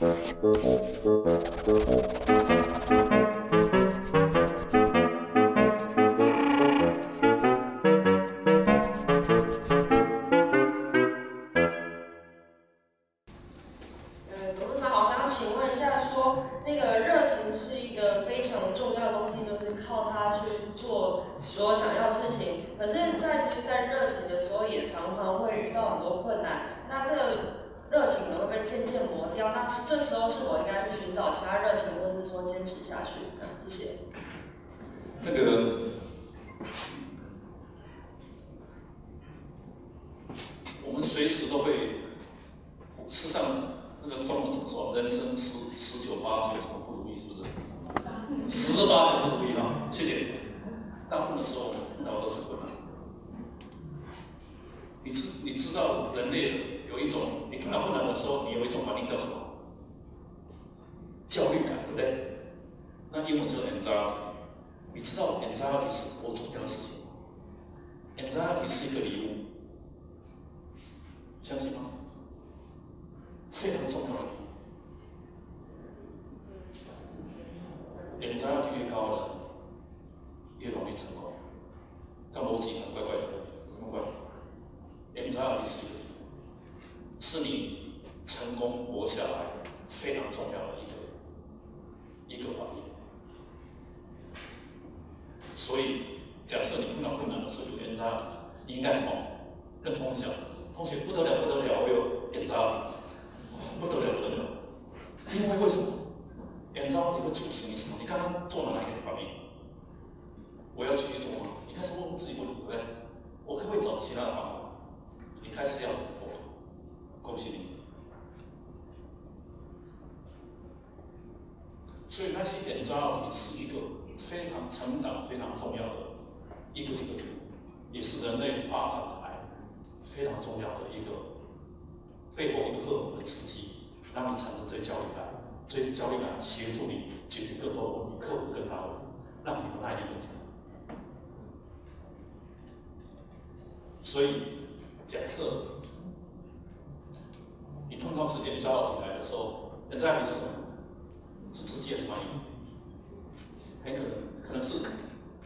嗯，董事长，我想请问一下，说那个热情是一个非常重要的东西，就是靠它去做所有想要的事情。可是，在其实，在热情的时候，也常常会遇到很多困难。那这个热情呢，会被渐渐磨掉。那这时候是否应该去寻找其他热情，或是说坚持下去？谢谢。那个，我们随时都会，事实上，那个中文怎么说？人生十十九八九，什么不如意，是不是？十之八九不如意啊！谢谢。大部分的时候碰到都是困难。你知你知道人类有一种，你碰到困难的时候，你有一种反应叫什么？焦虑感，对不对？那英文叫 anxiety。你知道 anxiety 是多重要的事情吗？anxiety 是一个礼物，相信吗？非常重要的礼物。anxiety 越高了，越容易成功。这逻辑很怪怪的，什么怪？anxiety 是是你成功活下来非常重要的一个一个环节。所以，假设你碰到困难的时候，就跟他，你应该什么？跟同学讲，同学不得了，不得了，我有眼罩，不得了，不得了。因为为什么？眼罩你会促使你什么？你刚刚做了哪一个反应？我要继续做吗？你开始问自己问，对不对？我可不可以找其他的方法？你开始要突破，恭喜你。所以那些眼罩是一个非常成长、非常重要的一个一个，也是人类发展的来非常重要的一个背后一个荷尔蒙的刺激，让你产生这些焦虑感，这些焦虑感协助你解决更多的问题，克服更大的问题，让你的耐力更强。所以，假设你碰到这点焦虑来的时候，人在你是什么？是刺激的反应，很可能可能是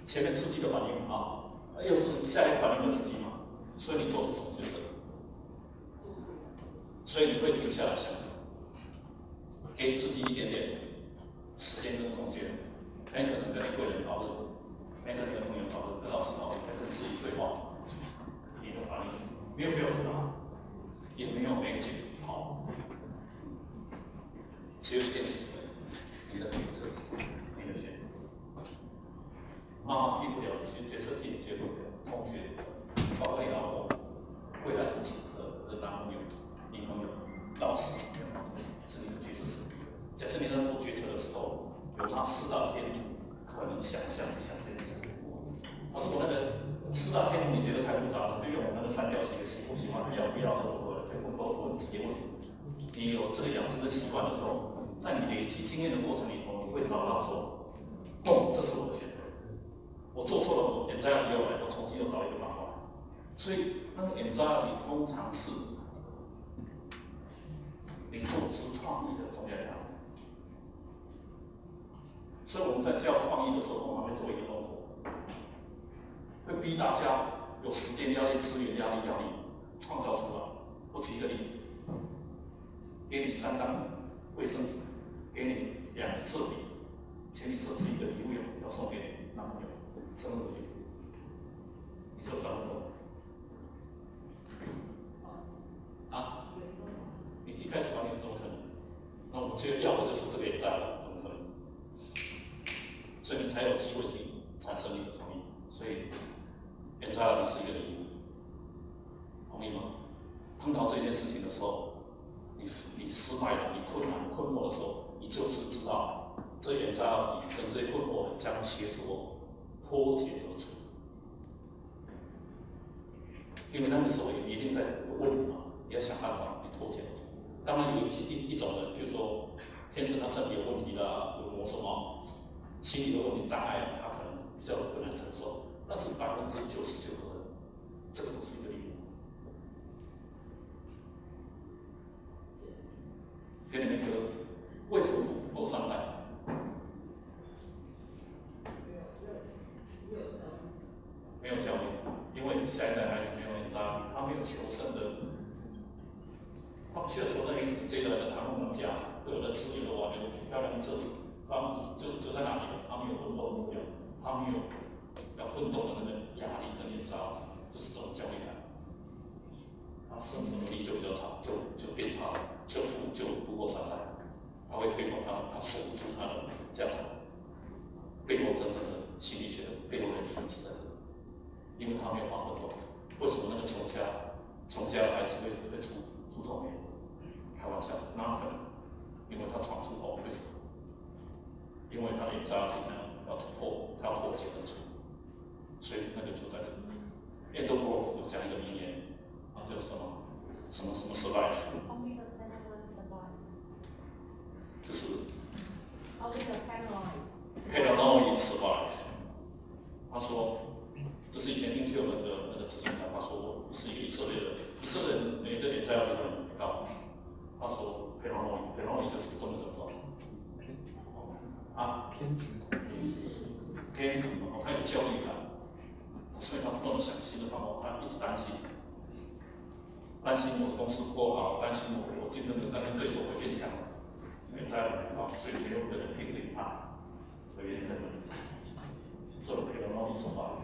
前面刺激的反应啊，又是下一个反应的刺激嘛，所以你做出什么决策？所以你会停下来想，给自己一点点时间跟空间，很可能跟你贵人讨论，很可能跟朋友讨论，跟老师讨论，跟自己对话，你的反应没有标准啊，也没有没解，好，只有一件事情。你的决策是你的选择。妈妈替不了决决策，替你决不了。同学，包括你老婆，未来的请客男朋友、女朋友、老师，是你的决策是。假设你在做决策的时候，有哪四大天赋，可能想象一下这件事。我说我那个四大天赋你觉得太复杂了，就用我那个三角形的喜不喜欢，要不要合不合，这个都是问题。你有这个养成的习惯的时候。在你累积经验的过程里头，你会找到说，我做错了，我眼罩又来，我重新又找一个方法。所以，那个眼罩你通常是你做出创意的重要项目。所以我们在教创意的时候，通常会做一个动作，会逼大家有时间压力、资源压力、压力创造出来。我举一个例子，给你三张。卫生纸，给你两次笔，请你设置一个礼物要送给男朋友生日礼物，你说什么做？啊？你一开始管你怎么可能？那我们最要的就是这个也在了，怎么可能？所以你才有机会去产生你的创意。所以，演出来的是一个礼物，同意吗？碰到这件事情的时候。你失你失败了，你困难困惑的时候，你就是知道这眼罩你跟这些困惑将协助我脱节而出。因为那个时候你一定在问你嘛，你要想办法你脱节而出。当然有一一一种人，比如说天生他身体有问题？的，有什么心理的问题？障碍，他可能比较困难承受。但是百分之九十九的人，这个都是一个例外。给你们一个。伤害。没有教育，因下一代孩子没有人渣，他没有求胜的，他不需要求胜，接下来的谈论家，有的吃有的玩，有漂亮的车子，他就就在那里，他没有奋斗的目标，他没有要奋斗的那个压力跟你知道，就是这种教育感，他生存能力就比较差，就就变差了，就就不够伤害，他会推广他，他守不住他的家长，背后真正的心理学的背后的理论是在这。因为他没有办法动，为什么那个穷家穷家的孩子会会出出丑年？开玩笑，那可能，因为他闯出头，为什么？因为他的家庭呢要突破，他要破茧而出，所以那个就在这里。燕都国有讲一个名言，他叫什么？什么什么失败就是 paranoid survive。他说。这是以前 Intel 那个那个执行长他说过，是一个以色列的，以色列人每个人在利润很高。他说佩洛伊，佩洛伊就是这么怎么着？啊，偏执，偏执，哦，他有焦虑感，所以他不能想新的方法，他一直担心，担心我的公司不够好，担心我我竞争力，担心对手会变强，因为在啊，所以没有人听领他，所以在这里，这个佩洛伊说话。